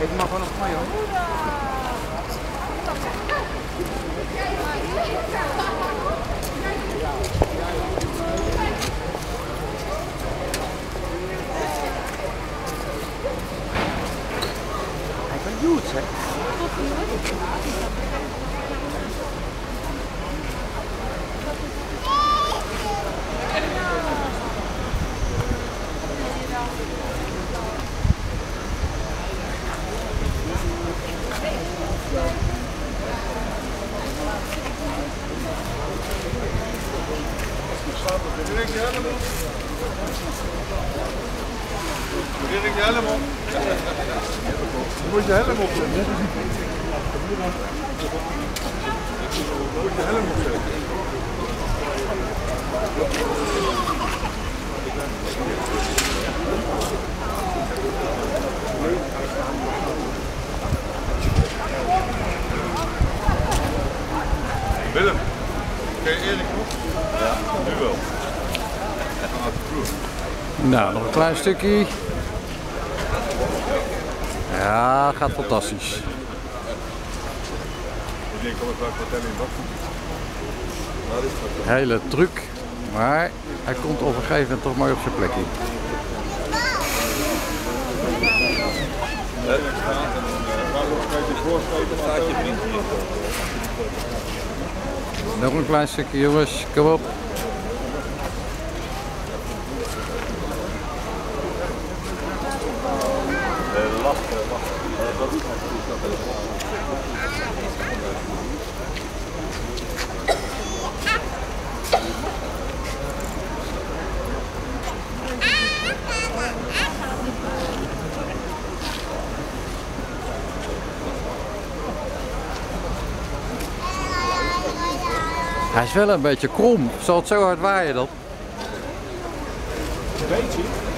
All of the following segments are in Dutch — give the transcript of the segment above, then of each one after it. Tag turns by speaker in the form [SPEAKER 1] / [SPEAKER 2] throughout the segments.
[SPEAKER 1] Ik mag wel nog mij hoor. Hij kan goed, hè?
[SPEAKER 2] Direct op. Op. Moet je helm opzetten. Je moet je helm opzetten. Willem, ken je Erik nog? Ja, nu wel.
[SPEAKER 3] Nou, nog een klein stukje. Ja, gaat fantastisch. Hele truc. Maar hij komt op een gegeven moment toch mooi op zijn plekje. Nog een klein stukje jongens, kom op. Hij is wel een beetje krom. Zal het zo hard waaien dan?
[SPEAKER 2] Beetje.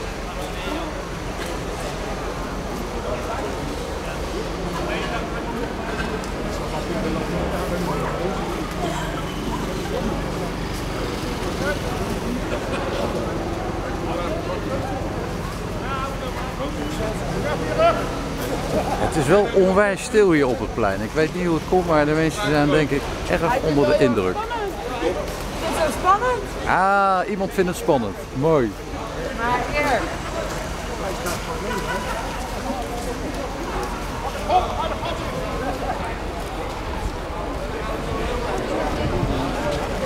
[SPEAKER 3] Het is wel onwijs stil hier op het plein. Ik weet niet hoe het komt, maar de mensen zijn denk ik erg onder de indruk.
[SPEAKER 4] Is het zo spannend?
[SPEAKER 3] Ah, iemand vindt het spannend. Mooi.
[SPEAKER 4] Maar.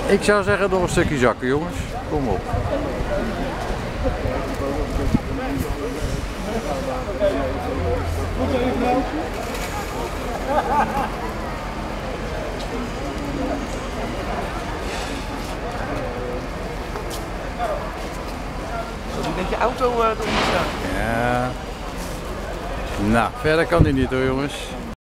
[SPEAKER 3] Ik zou zeggen nog een stukje zakken jongens. Kom op.
[SPEAKER 1] Zo dat je auto uh, eronder staat.
[SPEAKER 3] Ja. Nou, verder kan hij niet hoor jongens.